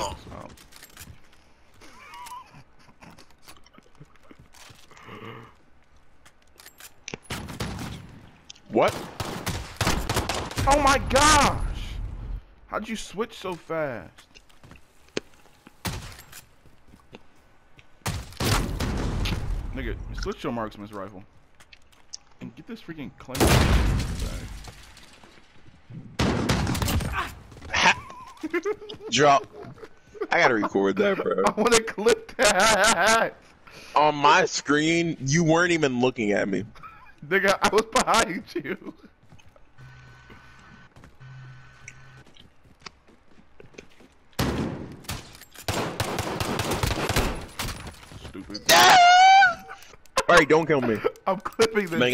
Um, What? oh my gosh! How'd you switch so fast? Nigga, switch your marksman's rifle. And get this freaking claim. Drop. I gotta record that, bro. I wanna clip that! On my screen, you weren't even looking at me. Nigga, I was behind you. Stupid. Alright, don't kill me. I'm clipping this. Man,